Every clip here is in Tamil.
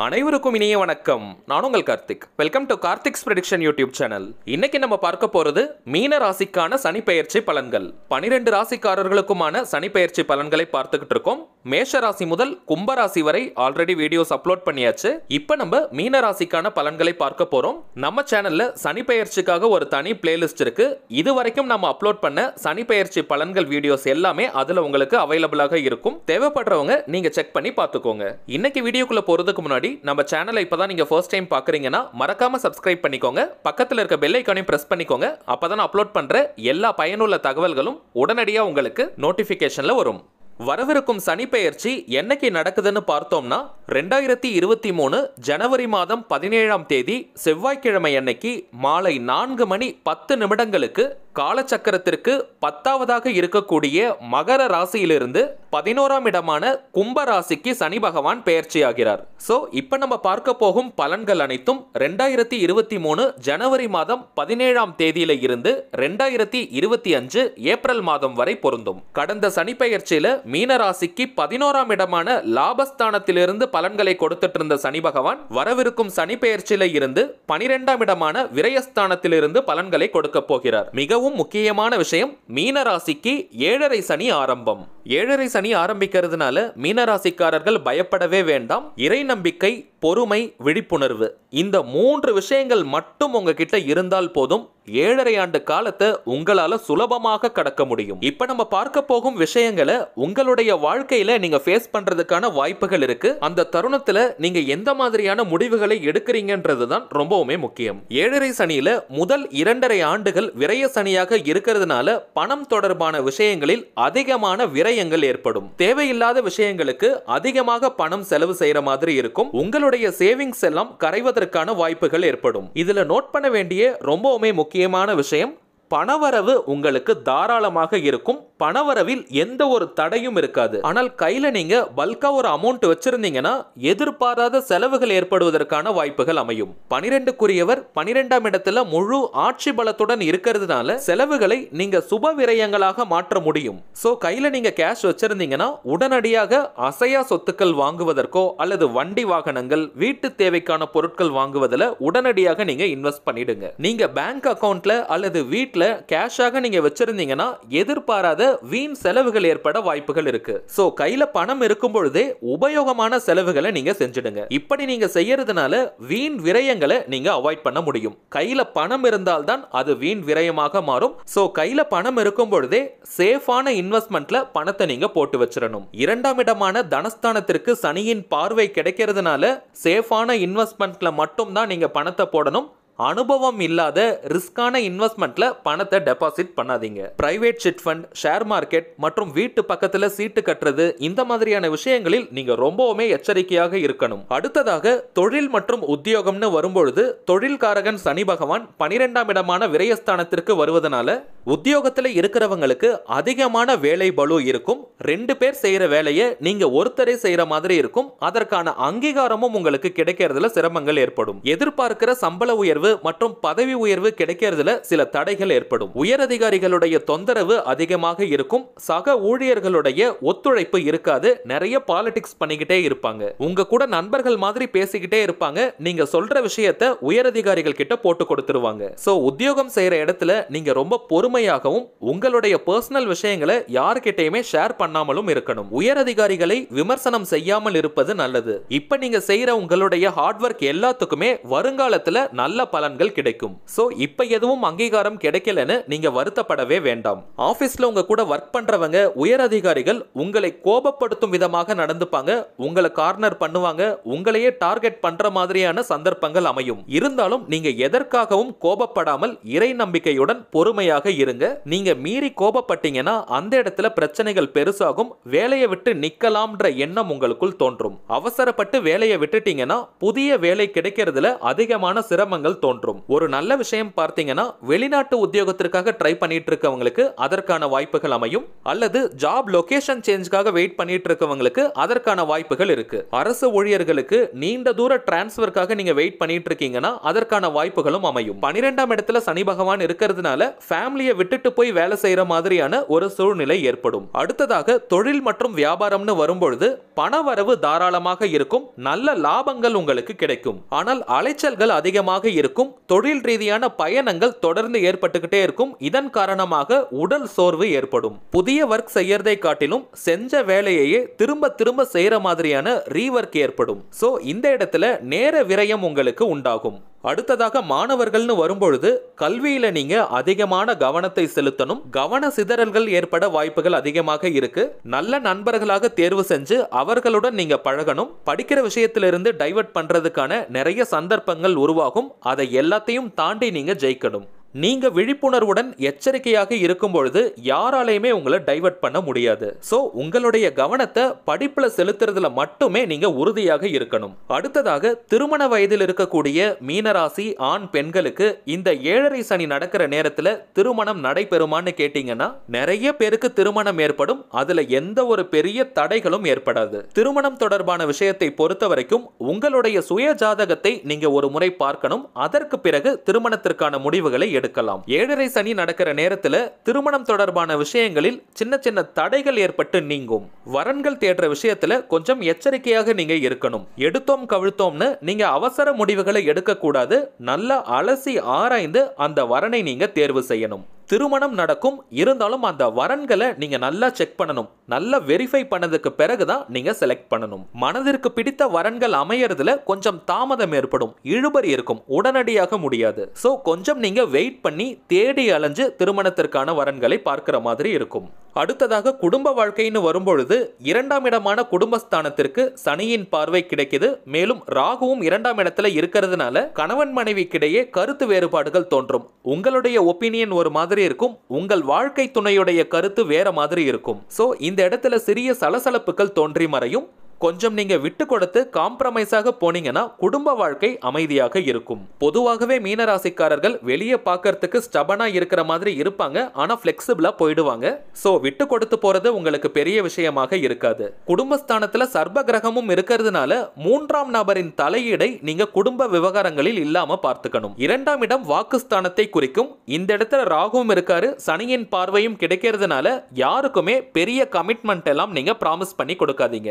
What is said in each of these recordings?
அனைவருக்கும் இனிய வணக்கம். நான் உங்கள் Karthik. Welcome to Karthik's prediction YouTube channel இன்னைக்கு நம்ம பார்க்க போறது மீன ராசிக்கான சனி பெயர்ச்சி பலன்கள். பனிரெண்டு ராசிக்காரர்களுக்குமான சனி பெயர்ச்சி பலன்களை பார்த்துக்கிட்டு இருக்கோம். மேஷ ராசி முதல் கும்ப ராசி வரை ஆல்ரெடி வீடியோஸ் அப்லோட் பண்ணியாச்சு. இப்போ நம்ம மீன ராசிக்கான பலன்களை பார்க்க போறோம். நம்ம சேனல்ல சனி பெயர்ச்சிக்காக ஒரு தனி பிளேலிஸ்ட் இருக்கு. இது வரைக்கும் நம்ம அப்லோட் பண்ண சனி பெயர்ச்சி பலன்கள் வீடியோஸ் எல்லாமே அதுல உங்களுக்கு அவைலபிளாக இருக்கும். தேவைப்படுறவங்க நீங்க செக் பண்ணி பார்த்துக்கோங்க. இன்னைக்கு வீடியோக்குள்ள போறதுக்கு முன்னாடி நம்ம சேனலை இப்போ தான் நீங்கள் ஃபர்ஸ்ட் டைம் பார்க்குறீங்கன்னா மறக்காமல் சப்ஸ்கிரைப் பண்ணிக்கோங்க. பக்கத்தில் இருக்க பெல் ஐக்கானையும் பிரஸ் பண்ணிக்கோங்க. அப்பதான் அப்லோட் பண்ணுற எல்லா பயனுள்ள தகவல்களும் உடனடியாக உங்களுக்கு நோட்டிஃபிகேஷனில் வரும். வரவிருக்கும் சனி பெயர்ச்சி என்னைக்கு நடக்குதுன்னு பார்த்தோம்னா ரெண்டாயிரத்தி இருபத்தி மூணு ஜனவரி மாதம் பதினேழாம் தேதி செவ்வாய்க்கிழமை அன்னைக்கு மாலை நான்கு மணி பத்து நிமிடங்களுக்கு காலச்சக்கரத்திற்கு பத்தாவதாக இருக்கக்கூடிய மகர ராசியிலிருந்து பதினோராம் இடமான கும்ப ராசிக்கு சனி பகவான் பெயர்ச்சியாகிறார். சோ இப்ப நம்ம பார்க்க போகும் பலன்கள் அனைத்தும் ரெண்டாயிரத்தி இருபத்தி மூணு ஜனவரி மாதம் பதினேழாம் தேதியில இருந்து ரெண்டாயிரத்தி இருபத்தி அஞ்சு ஏப்ரல் மாதம் வரை பொருந்தும். கடந்த சனி பெயர்ச்சியில மீனராசிக்கு பதினோராம் இடமான லாபஸ்தானத்திலிருந்து பலன்களை கொடுத்துட்டு இருந்த சனி பகவான் வரவிருக்கும் சனி பெயர்ச்சியில இருந்து பனிரெண்டாம் இடமான விரயஸ்தானத்திலிருந்து பலன்களை கொடுக்க போகிறார். மிகவும் முக்கியமான விஷயம் மீனராசிக்கு ஏழரை சனி ஆரம்பம். ஏழரை சனி ஆரம்பிக்கிறதுனால மீனராசிக்காரர்கள் பயப்படவே வேண்டாம். இறை நம்பிக்கை பொறுமை விழிப்புணர்வு. இந்த மூன்று விஷயங்கள் மட்டும் உங்ககிட்ட இருந்தால் போதும். ஏழரை ஆண்டு காலத்தை உங்களால சுலபமாக கடக்க முடியும். இப்ப நம்ம பார்க்க போகும் விஷயங்களை உங்களுடைய வாழ்க்கையில நீங்க ஃபேஸ் பண்றதுக்கான வாய்ப்புகள் இருக்கு. அந்த தருணத்துல நீங்க எந்த மாதிரியான முடிவுகளை எடுக்கிறீங்கன்றது தான் ரொம்பவுமே முக்கியம். ஏழரை சனியில முதல் இரண்டரை ஆண்டுகள் விரய சனியாக இருக்கிறதுனால பணம் தொடர்பான விஷயங்களில் அதிகமான விரயங்கள் ஏற்படும். தேவையில்லாத விஷயங்களுக்கு அதிகமாக பணம் செலவு செய்யற மாதிரி இருக்கும். உங்களுடைய சேவிங்ஸ் எல்லாம் கரைவதற்கான வாய்ப்புகள் ஏற்படும். இதுல நோட் பண்ண வேண்டிய ரொம்பவுமே முக்கியமான விஷயம் பணவரவு உங்களுக்கு தாராளமாக இருக்கும். பணவரவில் எந்த ஒரு தடையும் இருக்காது. ஆனால் கையில் நீங்க பல்கா ஒரு அமௌண்ட் வச்சிருந்தீங்கன்னா எதிர்பாராத செலவுகள் ஏற்படுவதற்கான வாய்ப்புகள் அமையும். பனிரெண்டுக்குரியவர் பனிரெண்டாம் இடத்துல முழு ஆட்சி பலத்துடன் இருக்கிறதுனால செலவுகளை நீங்க சுப விரயங்களாக மாற்ற முடியும். சோ கையில நீங்க கேஷ் வச்சிருந்தீங்கன்னா உடனடியாக அசையா சொத்துக்கள் வாங்குவதற்கோ அல்லது வண்டி வாகனங்கள் வீட்டு தேவைக்கான பொருட்கள் வாங்குவதில் உடனடியாக நீங்க இன்வெஸ்ட் பண்ணிடுங்க. நீங்க பேங்க் அக்கவுண்ட்ல அல்லது வீட்டில் கேஷாக நீங்க வச்சிருந்தீங்கன்னா எதிர்பாராத வீண் செலவுகள் ஏற்பட வாய்ப்புகள் இருக்கு. சோ கையில பணம் இருக்கும் பொழுதே உபயோகமான செலவுகளை நீங்க செஞ்சிடுங்க. இப்படி நீங்க செய்யறதுனால வீண் விரயங்களை நீங்க அவாய்ட் பண்ண முடியும். கையில பணம் இருந்தால்தான் அது வீண் விரயமாக மாறும். சோ கையில பணம் இருக்கும் பொழுதே சேஃபான இன்வெஸ்ட்மெண்ட்ல பணத்தை நீங்க போட்டு வச்சிடணும். இரண்டாம் இடமான தனஸ்தானத்திற்கு சனியின் பார்வை கிடைக்கிறதுனால சேஃபான இன்வெஸ்ட்மெண்ட்ல மட்டும் தான் நீங்க பணத்தை போடணும். அனுபவம் இல்லாத ரிஸ்கான இன்வெஸ்ட்மெண்ட்ல பணத்தை டெபாசிட் பண்ணாதீங்க. Private shit fund share market மற்றும் வீட்டு பக்கத்துல சீட்டு கட்டுறது இந்த மாதிரியான விஷயங்களில் நீங்க ரொம்பவுமே எச்சரிக்கையாக இருக்கணும். அடுத்ததாக தொழில் மற்றும் உத்தியோகம்னு வரும்பொழுது தொழில்காரகன் சனி பகவான் பனிரெண்டாம் இடமான விரயஸ்தானத்திற்கு வருவதனால உத்தியோகத்துல இருக்கிறவங்களுக்கு அதிகமான வேலை பலு இருக்கும். ரெண்டு பேர் செய்யற வேலையை நீங்க ஒருத்தரே செய்யற மாதிரி இருக்கும். அதற்கான அங்கீகாரமும் உங்களுக்கு கிடைக்கிறதுல சிரமங்கள் ஏற்படும். எதிர்பார்க்கிற சம்பள உயர்வு மற்றும் பதவி உயர்வு கிடைக்கிறதுல சில தடைகள் ஏற்படும். உயர் அதிகாரிகளுடைய தொந்தரவு அதிகமாக இருக்கும். சக ஊழியர்களுடைய ஒத்துழைப்பு இருக்காது. நிறைய பாலிடிக்ஸ் பண்ணிக்கிட்டே இருப்பாங்க. உங்க கூட நண்பர்கள் மாதிரி பேசிக்கிட்டே இருப்பாங்க. நீங்க சொல்ற விஷயத்த உயர் அதிகாரிகள் கிட்ட போட்டு கொடுத்துருவாங்க. சோ உத்தியோகம் செய்யற இடத்துல நீங்க ரொம்ப பொறுமையாகவும் உங்களுடைய பர்சனல் விஷயங்களை யார்கிட்டயுமே ஷேர் பண்ணாமலும் இருக்கணும். உயர் அதிகாரிகளை விமர்சனம் செய்யாமல் இருப்பது நல்லது. இப்ப நீங்க செய்யற உங்களுடைய ஹார்ட் ஒர்க் எல்லாத்துக்குமே வருங்காலத்துல நல்ல பலன்கள் கிடைக்கும். ஸோ இப்போ எதுவும் அங்கீகாரம் கிடைக்கலன்னு நீங்க வருத்தப்படவே வேண்டாம். ஆபீஸ்ல உங்க கூட ஒர்க் பண்றவங்க உயர் அதிகாரிகள் உங்களை கோபப்படுத்தும் விதமாக நடந்துப்பாங்க. உங்களை கார்னர் பண்ணுவாங்க. உங்களையே டார்கெட் பண்ற மாதிரியான சந்தர்ப்பங்கள் அமையும். இருந்தாலும் நீங்க எதற்காகவும் கோபப்படாமல் இறை நம்பிக்கையுடன் பொறுமையாக இருங்க. நீங்க மீறி கோபப்பட்டீங்கன்னா அந்த இடத்துல பிரச்சனைகள் பெருசாகும். வேலையை விட்டு நிக்கலாம்ன்ற எண்ணம் உங்களுக்குள் தோன்றும். அவசரப்பட்டு வேலையை விட்டுட்டீங்கன்னா புதிய வேலை கிடைக்கிறதுல அதிகமான சிரமங்கள் தோன்றும். ஒரு நல்ல விஷயம் பார்த்தீங்கன்னா வெளிநாட்டு உத்தியோகத்திற்காக ட்ரை பண்ணிட்டு இருக்கவங்களுக்கு அதற்கான வாய்ப்புகள் அமையும். அல்லது ஜாப் லொகேஷன் சேஞ்சுக்காக வெயிட் பண்ணிட்டு இருக்கவங்களுக்கு அதற்கான வாய்ப்புகள் இருக்கு. அரசு ஊழியர்களுக்கு நீண்ட தூர டிரான்ஸ்ஃபருக்காக நீங்க வெயிட் பண்ணிட்டு இருக்கீங்கன்னா அதற்கான வாய்ப்புகளும் அமையும். பனிரெண்டாம் இடத்துல சனி பகவான் இருக்கிறதுனால ஃபேமிலியை விட்டுட்டு போய் வேலை செய்யற மாதிரியான ஒரு சூழ்நிலை ஏற்படும். அடுத்ததாக தொழில் மற்றும் வியாபாரம்னு வரும்பொழுது பண வரவு தாராளமாக இருக்கும். நல்ல லாபங்கள் உங்களுக்கு கிடைக்கும். ஆனால் அலைச்சல்கள் அதிகமாக இருக்கும். தொழில் ரீதியான பயணங்கள் தொடர்ந்து ஏற்பட்டுக்கிட்டே இருக்கும். இதன் காரணமாக உடல் சோர்வு ஏற்படும். புதிய ஒர்க் செய்யறதை காட்டிலும் செஞ்ச வேலையையே திரும்ப திரும்ப செய்யற மாதிரியான ரீவர்க் ஏற்படும். சோ இந்த இடத்துல நேர விரயம் உங்களுக்கு உண்டாகும். அடுத்ததாக மாணவர்கள்னு வரும்பொழுது கல்வியில் நீங்கள் அதிகமான கவனத்தை செலுத்தணும். கவன சிதறல்கள் ஏற்பட வாய்ப்புகள் அதிகமாக இருக்கு. நல்ல நண்பர்களாக தேர்வு செஞ்சு அவர்களுடன் நீங்கள் பழகணும். படிக்கிற விஷயத்திலிருந்து டைவர்ட் பண்ணுறதுக்கான நிறைய சந்தர்ப்பங்கள் உருவாகும். அதை எல்லாத்தையும் தாண்டி நீங்கள் ஜெயிக்கணும். நீங்க விழிப்புணர்வுடன் எச்சரிக்கையாக இருக்கும் பொழுது யாராலையுமே உங்களை டைவர்ட் பண்ண முடியாது. சோ உங்களுடைய கவனத்தை படிப்புல செலுத்துறதுல மட்டுமே நீங்க உறுதியாக இருக்கணும். அடுத்ததாக திருமண வயதில் இருக்கக்கூடிய மீனராசி ஆண் பெண்களுக்கு இந்த ஏழரை சனி நடக்கிற நேரத்துல திருமணம் நடைபெறுமான்னு கேட்டீங்கன்னா நிறைய பேருக்கு திருமணம் ஏற்படும். அதுல எந்த ஒரு பெரிய தடைகளும் ஏற்படாது. திருமணம் தொடர்பான விஷயத்தை பொறுத்த வரைக்கும் உங்களுடைய சுய ஜாதகத்தை நீங்க ஒரு முறை பார்க்கணும். அதற்கு பிறகு திருமணத்திற்கான முடிவுகளை எடுக்கலாம். ஏழரை சனி நடக்கிற நேரத்துல திருமணம் தொடர்பான விஷயங்களில் சின்ன சின்ன தடைகள் ஏற்பட்டு நீங்கும். வரன்கள் தேடுற விஷயத்துல கொஞ்சம் எச்சரிக்கையாக நீங்க இருக்கணும். எடுத்தோம் கவிழ்த்தோம்னு நீங்க அவசர முடிவுகளை எடுக்கக்கூடாது. நல்லா அலசி ஆராய்ந்து அந்த வரனை நீங்க தேர்வு செய்யணும். திருமணம் நடக்கும். இருந்தாலும் அந்த வரன்களை நீங்க நல்லா செக் பண்ணணும். நல்லா வெரிஃபை பண்ணதுக்கு பிறகு தான் நீங்க செலக்ட் பண்ணணும். மனதிற்கு பிடித்த வரன்கள் அமையறதுல கொஞ்சம் தாமதம் ஏற்படும். இழுபறி இருக்கும். உடனடியாக முடியாது. சோ கொஞ்சம் நீங்க வெயிட் பண்ணி தேடி அலைஞ்சு திருமணத்திற்கான வரன்களை பார்க்கிற மாதிரி இருக்கும். அடுத்ததாக குடும்ப வாழ்க்கைன்னு வரும்பொழுது இரண்டாம் இடமான குடும்பஸ்தானத்திற்கு சனியின் பார்வை கிடைக்குது. மேலும் ராகுவும் இரண்டாம் இடத்துல இருக்கிறதுனால கணவன் மனைவிக்கிடையே கருத்து வேறுபாடுகள் தோன்றும். உங்களுடைய ஒப்பீனியன் ஒரு மாதிரி இருக்கும். உங்கள் வாழ்க்கை துணையுடைய கருத்து வேற மாதிரி இருக்கும். சோ இந்த இடத்துல சிறிய சலசலப்புகள் தோன்றி மறையும். கொஞ்சம் நீங்க விட்டு கொடுத்து காம்ப்ரமைஸாக போனீங்கன்னா குடும்ப வாழ்க்கை அமைதியாக இருக்கும். பொதுவாகவே மீனராசிக்காரர்கள் வெளியே பார்க்கறதுக்கு ஸ்டபனா இருக்கிற மாதிரி இருப்பாங்க. ஆனா பிளெக்சிபிளா போயிடுவாங்க. சோ விட்டு கொடுத்து போறது உங்களுக்கு பெரிய விஷயமாக இருக்காது. குடும்பஸ்தானத்துல சர்ப கிரகமும் இருக்கிறதுனால மூன்றாம் நபரின் தலையீடை நீங்க குடும்ப விவகாரங்களில் இல்லாம பார்த்துக்கணும். இரண்டாம் இடம் வாக்குஸ்தானத்தை குறிக்கும். இந்த இடத்துல ராகுவும் இருக்காரு. சனியின் பார்வையும் கிடைக்கிறதுனால யாருக்குமே பெரிய கமிட்மெண்ட் எல்லாம் நீங்க ப்ராமிஸ் பண்ணி கொடுக்காதீங்க.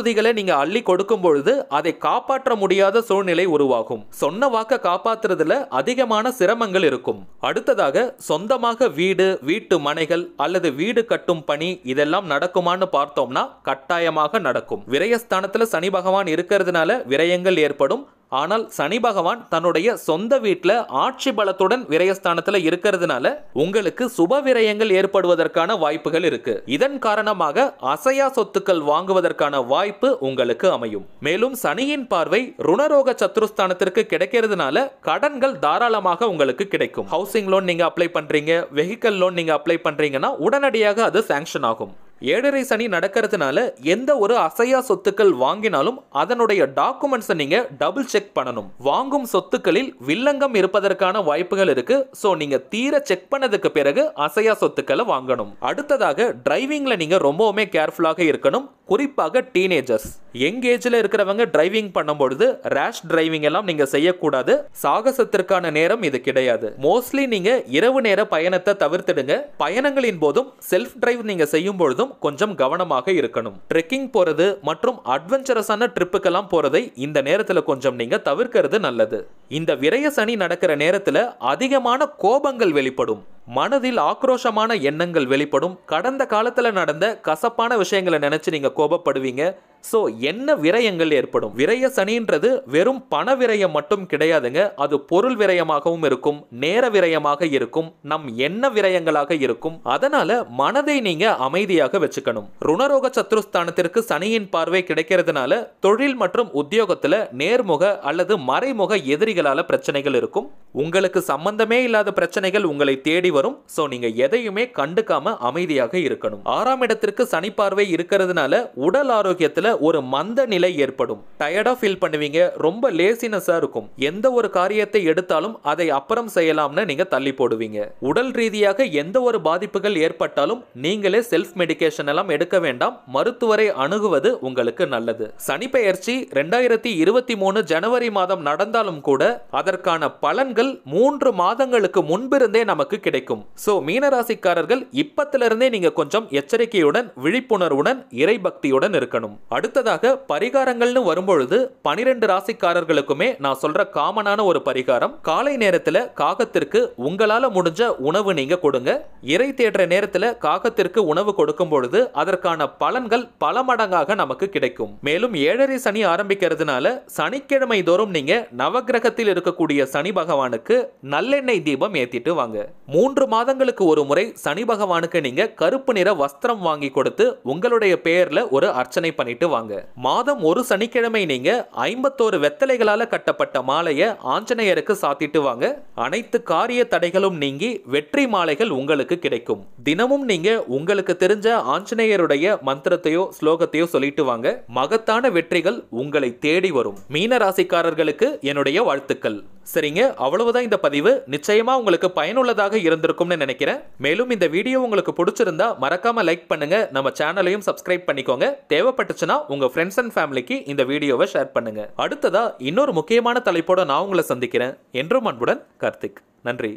வாக்குறுதிகளை நீங்க அள்ளி கொடுக்கும் பொழுது அதை காப்பாற்ற முடியாத சூழ்நிலை உருவாகும். சொன்ன வாக்க காப்பாத்துறதுல அதிகமான சிரமங்கள் இருக்கும். அடுத்ததாக சொந்தமாக வீடு வீட்டு மனைகள் அல்லது வீடு கட்டும் பணி இதெல்லாம் நடக்குமான்னு பார்த்தோம்னா கட்டாயமாக நடக்கும். விரயஸ்தானத்துல சனி பகவான் இருக்கிறதுனால விரயங்கள் ஏற்படும். ஆனால் சனி பகவான் தன்னுடைய சொந்த வீட்டில் ஆட்சி பலத்துடன் விரயஸ்தானத்தில் இருக்கிறதுனால உங்களுக்கு சுப விரயங்கள் ஏற்படுவதற்கான வாய்ப்புகள் இருக்கு. இதன் காரணமாக அசையா சொத்துக்கள் வாங்குவதற்கான வாய்ப்பு உங்களுக்கு அமையும். மேலும் சனியின் பார்வை ருணரோக சத்துருஸ்தானத்திற்கு கிடைக்கிறதுனால கடன்கள் தாராளமாக உங்களுக்கு கிடைக்கும். ஹவுசிங் லோன் நீங்க அப்ளை பண்றீங்க வெஹிக்கல் லோன் நீங்க அப்ளை பண்றீங்கன்னா உடனடியாக அது சாங்ஷன் ஆகும். ஏழரை சனி நடக்கிறதுனால எந்த ஒரு அசையா சொத்துக்கள் வாங்கினாலும் அதனுடைய டாக்குமெண்ட்ஸை நீங்க டபுள் செக் பண்ணணும். வாங்கும் சொத்துக்களில் வில்லங்கம் இருப்பதற்கான வாய்ப்புகள் இருக்கு. ஸோ நீங்க தீர செக் பண்ணதுக்கு பிறகு அசையா சொத்துக்களை வாங்கணும். அடுத்ததாக டிரைவிங்ல நீங்க ரொம்பவுமே கேர்ஃபுல்லாக இருக்கணும். குறிப்பாக டீனேஜர்ஸ் யங் ஏஜில் இருக்கிறவங்க டிரைவிங் பண்ணும்பொழுது ரேஷ் டிரைவிங் எல்லாம் நீங்க செய்யக்கூடாது. சாகசத்திற்கான நேரம் இது கிடையாது. மோஸ்ட்லி நீங்க இரவு நேர பயணத்தை தவிர்த்துடுங்க. பயணங்களின் போதும் செல்ஃப் டிரைவ் நீங்க செய்யும் பொழுதும் கொஞ்சம் கவனமாக இருக்கணும். ட்ரெக்கிங் போறது மற்றும் அட்வென்ச்சரஸான ட்ரிப்புக்கெல்லாம் போறதை இந்த நேரத்தில் கொஞ்சம் நீங்க தவிர்க்கிறது நல்லது. இந்த விரய சனி நடக்கிற நேரத்தில் அதிகமான கோபங்கள் வெளிப்படும். மனதில் ஆக்ரோஷமான எண்ணங்கள் வெளிப்படும். கடந்த காலத்தில் நடந்த கசப்பான விஷயங்களை நினச்சி நீங்கள் கோபப்படுவீங்க. ஸோ என்ன விரயங்கள் ஏற்படும்? விரய சனின்றது வெறும் பண விரயம் மட்டும் கிடையாதுங்க. அது பொருள் விரயமாகவும் இருக்கும் நேர விரயமாக இருக்கும் நம் எண்ண விரயங்களாக இருக்கும். அதனால மனதை நீங்க அமைதியாக வச்சுக்கணும். ருணரோக சத்ருஸ்தானத்திற்கு சனியின் பார்வை கிடைக்கிறதுனால தொழில் மற்றும் உத்தியோகத்துல நேர்முக அல்லது மறைமுக எதிரிகளால பிரச்சனைகள் இருக்கும். உங்களுக்கு சம்பந்தமே இல்லாத பிரச்சனைகள் உங்களை தேடி வரும் வரும் ஸோ நீங்கள் எதையுமே கண்டுக்காம அமைதியாக இருக்கணும். ஆறாம் இடத்திற்கு சனி பார்வை இருக்கிறதுனால உடல் ஆரோக்கியத்துல ஒரு மந்த நிலை ஏற்படும். டயர்டாக ஃபீல் பண்ணுவீங்க ரொம்ப லேசினஸாக இருக்கும். எந்த ஒரு காரியத்தை எடுத்தாலும் அதை அப்புறம் செய்யலாம்னு நீங்க தள்ளி போடுவீங்க. உடல் ரீதியாக எந்த ஒரு பாதிப்புகள் ஏற்பட்டாலும் நீங்களே செல்ஃப் மெடிகேஷன் எல்லாம் எடுக்க வேண்டாம். மருத்துவரை அணுகுவது உங்களுக்கு நல்லது. சனி பெயர்ச்சி ரெண்டாயிரத்தி இருபத்தி மூணு ஜனவரி மாதம் நடந்தாலும் கூட அதற்கான பலன்கள் மூன்று மாதங்களுக்கு முன்பிருந்தே நமக்கு கிடைக்கும். சோ மீனராசிக்காரர்கள் இப்பத்துல இருந்தே நீங்க கொஞ்சம் எச்சரிக்கையுடன் விழிப்புணர்வுடன் இறை பக்தியுடன் இருக்கணும். அடுத்ததாக பரிகாரங்கள்னு வரும்பொழுது பனிரெண்டு ராசிக்காரர்களுக்குமே நான் சொல்ற காமனான ஒரு பரிகாரம். காலை நேரத்துல காகத்திற்கு உங்களால முடிஞ்ச உணவு நீங்க கொடுங்க. இறை தேடுற நேரத்துல காகத்திற்கு உணவு கொடுக்கும் பொழுது அதற்கான பலன்கள் பல மடங்காக நமக்கு கிடைக்கும். மேலும் ஏழரை சனி ஆரம்பிக்கிறதுனால சனிக்கிழமை தோறும் நீங்க நவகிரகத்தில் இருக்கக்கூடிய சனி பகவானுக்கு நல்லெண்ணெய் தீபம் ஏத்திட்டு வாங்க. மூன்று மாதங்களுக்கு ஒரு முறை சனி பகவானுக்கு நீங்க கருப்பு நிற வஸ்திரம் வாங்கி கொடுத்து உங்களுடைய பெயர்ல ஒரு அர்ச்சனை பண்ணிட்டு வாங்க. மாதம் ஒரு சனிக்கிழமை நீங்க ஐம்பத்தோரு வெத்தலைகளால கட்டப்பட்ட மாலையை ஆஞ்சநேயருக்கு சாத்திட்டு வாங்க. அனைத்து காரிய தடைகளும் நீங்கி வெற்றி மாலைகள் உங்களுக்கு கிடைக்கும். தினமும் நீங்க உங்களுக்கு தெரிஞ்ச ஆஞ்சநேயருடைய மந்திரத்தையோ ஸ்லோகத்தையோ சொல்லிட்டு வாங்க. மகத்தான வெற்றிகள் உங்களை தேடி வரும். மீன ராசிக்காரர்களுக்கு என்னுடைய வாழ்த்துக்கள். சரிங்க அவ்வளவுதான் இந்த பதிவு. நிச்சயமா உங்களுக்கு பயனுள்ளதாக இருந்திருக்கும்னு நினைக்கிறேன். மேலும் இந்த வீடியோ உங்களுக்கு பிடிச்சிருந்தா மறக்காம லைக் பண்ணுங்க. நம்ம சேனலையும் சப்ஸ்கிரைப் பண்ணிக்கோங்க. தேவைப்பட்டுச்சுன்னா உங்க ஃப்ரெண்ட்ஸ் அண்ட் ஃபேமிலிக்கு இந்த வீடியோவை ஷேர் பண்ணுங்க. அடுத்ததா இன்னொரு முக்கியமான தலைப்போட நான் உங்களை சந்திக்கிறேன். என்றும் அன்புடன் கார்த்திக். நன்றி.